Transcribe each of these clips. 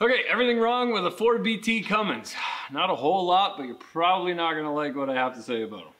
Okay, everything wrong with a 4BT Cummins. Not a whole lot, but you're probably not gonna like what I have to say about them.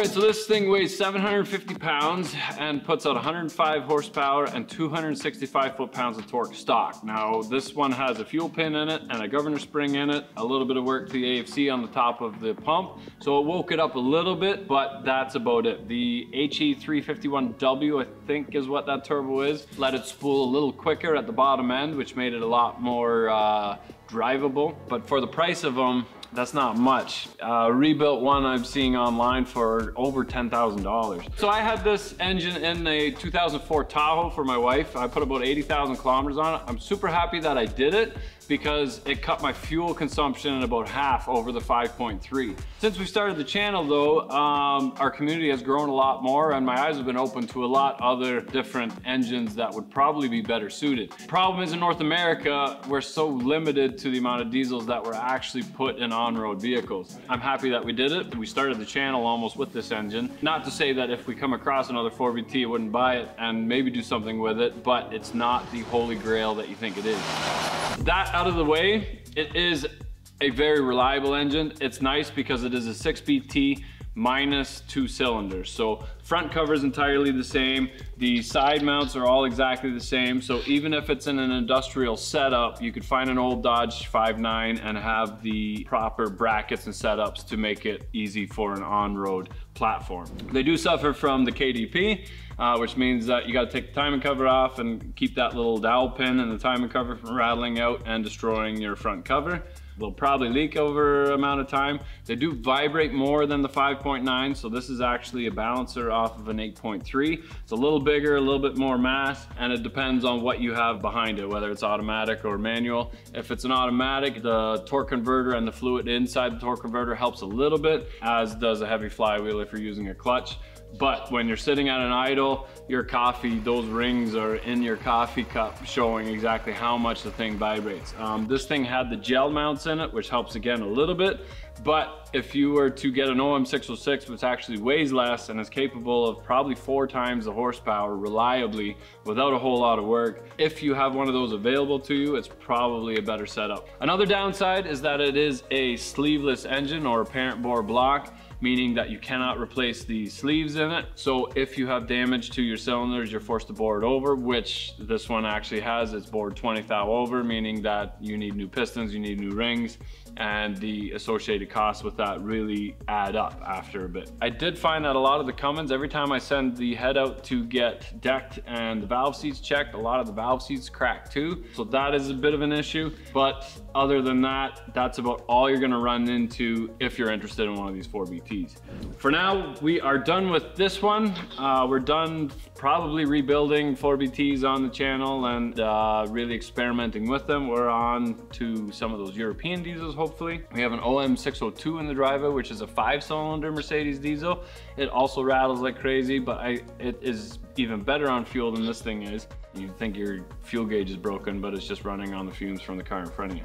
Right, so this thing weighs 750 pounds and puts out 105 horsepower and 265 foot-pounds of torque stock. Now, this one has a fuel pin in it and a governor spring in it, a little bit of work to the AFC on the top of the pump. So it woke it up a little bit, but that's about it. The HE351W, I think is what that turbo is, let it spool a little quicker at the bottom end, which made it a lot more uh, drivable. But for the price of them, that's not much. Uh, rebuilt one I'm seeing online for over $10,000. So I had this engine in a 2004 Tahoe for my wife. I put about 80,000 kilometers on it. I'm super happy that I did it because it cut my fuel consumption in about half over the 5.3. Since we started the channel though, um, our community has grown a lot more and my eyes have been open to a lot other different engines that would probably be better suited. Problem is in North America, we're so limited to the amount of diesels that were actually put in on-road vehicles. I'm happy that we did it. We started the channel almost with this engine. Not to say that if we come across another 4BT, I wouldn't buy it and maybe do something with it, but it's not the holy grail that you think it is. That out of the way, it is a very reliable engine. It's nice because it is a 6BT minus two cylinders. So front cover is entirely the same. The side mounts are all exactly the same. So even if it's in an industrial setup, you could find an old Dodge 5.9 and have the proper brackets and setups to make it easy for an on-road platform. They do suffer from the KDP, uh, which means that you gotta take the timing cover off and keep that little dowel pin and the timing cover from rattling out and destroying your front cover. They'll probably leak over amount of time. They do vibrate more than the 5.9, so this is actually a balancer off of an 8.3. It's a little bigger, a little bit more mass, and it depends on what you have behind it, whether it's automatic or manual. If it's an automatic, the torque converter and the fluid inside the torque converter helps a little bit, as does a heavy flywheel if you're using a clutch. But when you're sitting at an idle, your coffee, those rings are in your coffee cup showing exactly how much the thing vibrates. Um, this thing had the gel mounts in it, which helps again a little bit. But if you were to get an OM606, which actually weighs less and is capable of probably four times the horsepower reliably without a whole lot of work, if you have one of those available to you, it's probably a better setup. Another downside is that it is a sleeveless engine or a parent bore block meaning that you cannot replace the sleeves in it. So if you have damage to your cylinders, you're forced to bore it over, which this one actually has. It's bored 20 thou over, meaning that you need new pistons, you need new rings, and the associated costs with that really add up after a bit. I did find that a lot of the Cummins, every time I send the head out to get decked and the valve seats checked, a lot of the valve seats crack too. So that is a bit of an issue. But other than that, that's about all you're gonna run into if you're interested in one of these 4BTs. For now, we are done with this one. Uh, we're done probably rebuilding 4BTs on the channel and uh, really experimenting with them. We're on to some of those European diesels, hopefully. We have an OM602 in the driveway, which is a five cylinder Mercedes diesel. It also rattles like crazy, but I, it is even better on fuel than this thing is. You think your fuel gauge is broken, but it's just running on the fumes from the car in front of you.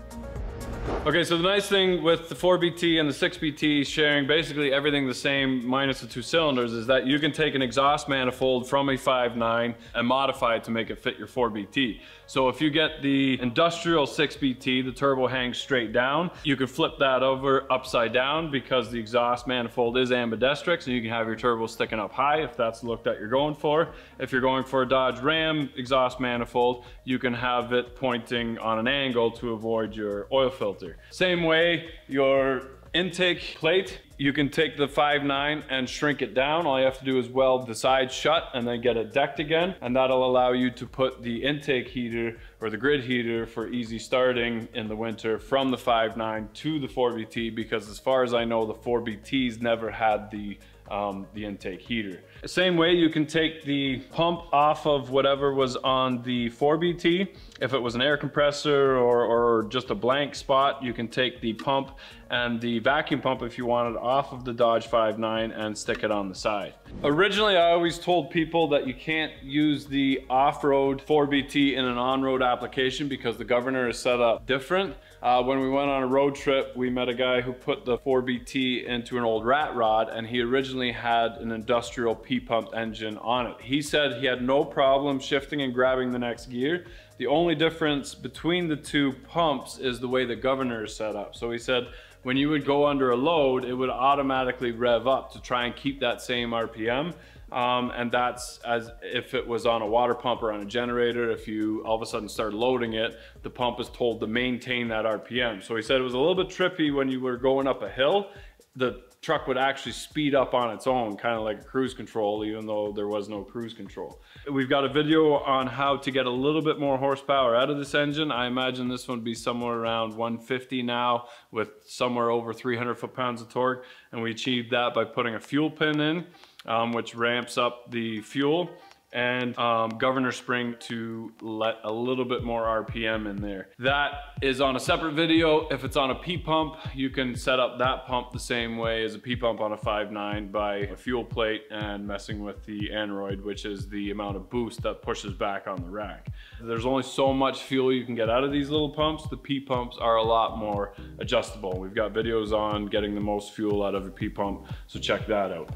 Okay, so the nice thing with the 4BT and the 6BT sharing basically everything the same minus the two cylinders is that you can take an exhaust manifold from a 5.9 and modify it to make it fit your 4BT. So if you get the industrial 6BT, the turbo hangs straight down, you can flip that over upside down because the exhaust manifold is ambidextrous and you can have your turbo sticking up high if that's the look that you're going for. If you're going for a Dodge Ram exhaust manifold, you can have it pointing on an angle to avoid your oil filter. Same way, your intake plate, you can take the 5.9 and shrink it down. All you have to do is weld the sides shut and then get it decked again. And that'll allow you to put the intake heater or the grid heater for easy starting in the winter from the 5.9 to the 4BT because as far as I know, the 4BTs never had the um, the intake heater. The same way you can take the pump off of whatever was on the 4BT. If it was an air compressor or, or just a blank spot, you can take the pump and the vacuum pump if you wanted off of the Dodge 5.9 and stick it on the side. Originally, I always told people that you can't use the off-road 4BT in an on-road application because the governor is set up different. Uh, when we went on a road trip, we met a guy who put the 4BT into an old rat rod and he originally had an industrial P-pump engine on it. He said he had no problem shifting and grabbing the next gear. The only difference between the two pumps is the way the governor is set up. So he said when you would go under a load, it would automatically rev up to try and keep that same RPM. Um, and that's as if it was on a water pump or on a generator. If you all of a sudden start loading it, the pump is told to maintain that RPM. So he said it was a little bit trippy when you were going up a hill. The truck would actually speed up on its own, kind of like a cruise control, even though there was no cruise control. We've got a video on how to get a little bit more horsepower out of this engine. I imagine this one would be somewhere around 150 now with somewhere over 300 foot-pounds of torque. And we achieved that by putting a fuel pin in um, which ramps up the fuel and um, governor spring to let a little bit more RPM in there. That is on a separate video. If it's on a P-pump, you can set up that pump the same way as a P-pump on a 5.9 by a fuel plate and messing with the aneroid, which is the amount of boost that pushes back on the rack. There's only so much fuel you can get out of these little pumps. The P-pumps are a lot more adjustable. We've got videos on getting the most fuel out of a P-pump, so check that out.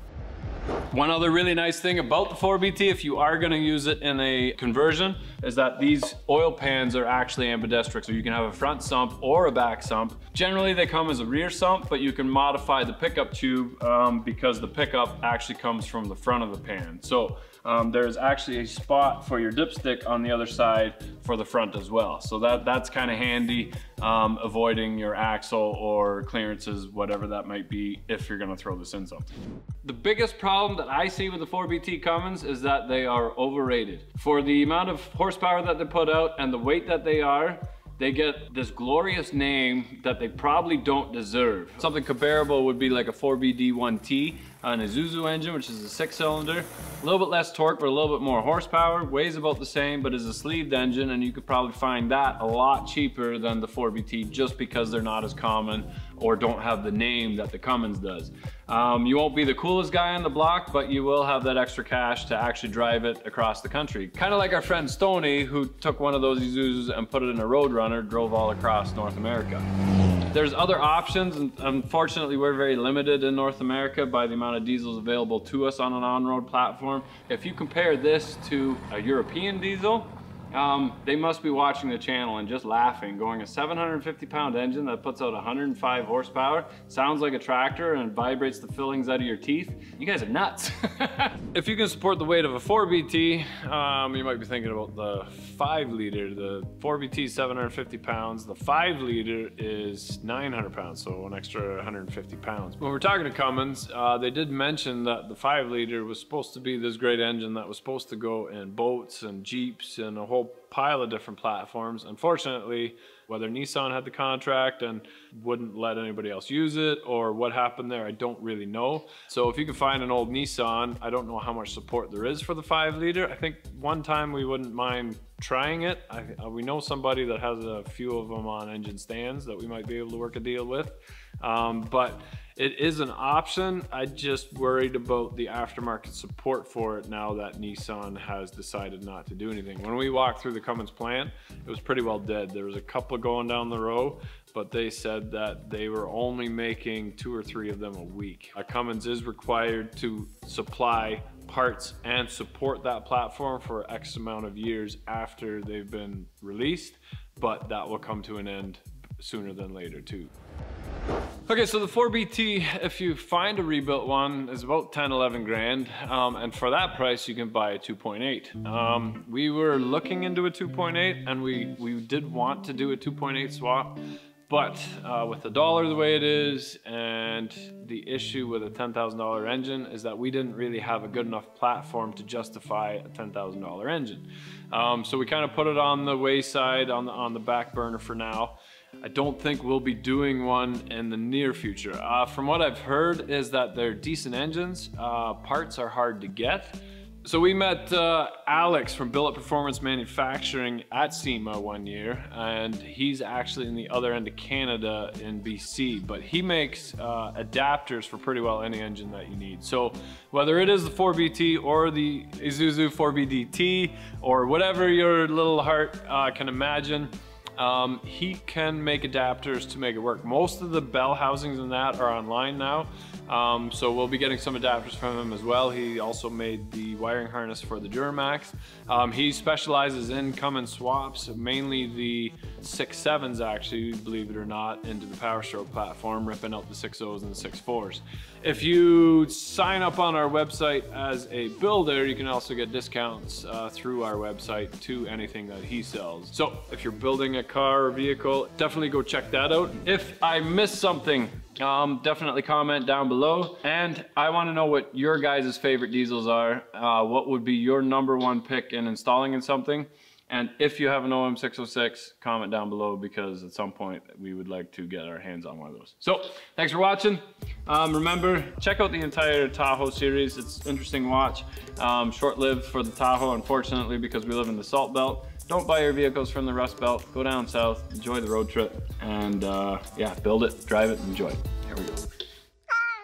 One other really nice thing about the 4BT, if you are gonna use it in a conversion, is that these oil pans are actually ambidextrous. So you can have a front sump or a back sump. Generally they come as a rear sump, but you can modify the pickup tube um, because the pickup actually comes from the front of the pan. So um, there's actually a spot for your dipstick on the other side for the front as well. So that, that's kind of handy, um, avoiding your axle or clearances, whatever that might be, if you're gonna throw this in something. The biggest problem that I see with the 4BT Cummins is that they are overrated. For the amount of horsepower that they put out and the weight that they are, they get this glorious name that they probably don't deserve. Something comparable would be like a 4BD1T on Isuzu engine, which is a six cylinder. A little bit less torque, but a little bit more horsepower. Weighs about the same, but is a sleeved engine, and you could probably find that a lot cheaper than the 4BT just because they're not as common or don't have the name that the Cummins does. Um, you won't be the coolest guy on the block, but you will have that extra cash to actually drive it across the country. Kind of like our friend Stony, who took one of those Isuzus and put it in a Roadrunner, drove all across North America. There's other options, and unfortunately we're very limited in North America by the amount of diesels available to us on an on-road platform. If you compare this to a European diesel, um, they must be watching the channel and just laughing, going a 750 pound engine that puts out 105 horsepower, sounds like a tractor and vibrates the fillings out of your teeth. You guys are nuts. if you can support the weight of a 4BT, um, you might be thinking about the 5 liter. The 4BT 750 pounds, the 5 liter is 900 pounds, so an extra 150 pounds. When we're talking to Cummins, uh, they did mention that the 5 liter was supposed to be this great engine that was supposed to go in boats and Jeeps and a whole pile of different platforms. Unfortunately, whether Nissan had the contract and wouldn't let anybody else use it or what happened there, I don't really know. So if you can find an old Nissan, I don't know how much support there is for the five liter. I think one time we wouldn't mind trying it. I, uh, we know somebody that has a few of them on engine stands that we might be able to work a deal with. Um, but it is an option. I just worried about the aftermarket support for it now that Nissan has decided not to do anything. When we walked through the Cummins plant, it was pretty well dead. There was a couple going down the row, but they said that they were only making two or three of them a week. A Cummins is required to supply parts and support that platform for X amount of years after they've been released, but that will come to an end sooner than later too. Okay, so the 4BT, if you find a rebuilt one, is about 10, 11 grand. Um, and for that price, you can buy a 2.8. Um, we were looking into a 2.8 and we, we did want to do a 2.8 swap. But uh, with the dollar the way it is and the issue with a $10,000 engine is that we didn't really have a good enough platform to justify a $10,000 engine. Um, so we kind of put it on the wayside, on the, on the back burner for now. I don't think we'll be doing one in the near future. Uh, from what I've heard is that they're decent engines. Uh, parts are hard to get. So we met uh, Alex from Billet Performance Manufacturing at SEMA one year, and he's actually in the other end of Canada in BC, but he makes uh, adapters for pretty well any engine that you need. So whether it is the 4BT or the Isuzu 4BDT or whatever your little heart uh, can imagine, Um, he can make adapters to make it work. Most of the bell housings and that are online now. Um, so we'll be getting some adapters from him as well. He also made the wiring harness for the Duramax. Um, he specializes in Cummins swaps, mainly the 6.7s actually, believe it or not, into the Powerstroke platform, ripping out the 6.0s and the 6.4s. If you sign up on our website as a builder, you can also get discounts uh, through our website to anything that he sells. So if you're building a car or vehicle, definitely go check that out. If I missed something, um, definitely comment down below. And I want to know what your guys' favorite diesels are. Uh, what would be your number one pick in installing in something? And if you have an OM606, comment down below because at some point we would like to get our hands on one of those. So thanks for watching. Um, remember, check out the entire Tahoe series. It's interesting watch. Um, Short-lived for the Tahoe, unfortunately, because we live in the Salt Belt. Don't buy your vehicles from the Rust Belt. Go down south, enjoy the road trip, and uh, yeah, build it, drive it, enjoy. Here we go.